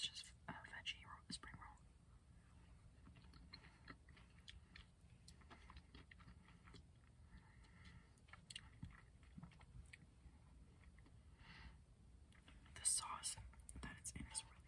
it's just a veggie roll, spring roll. The sauce that it's in is really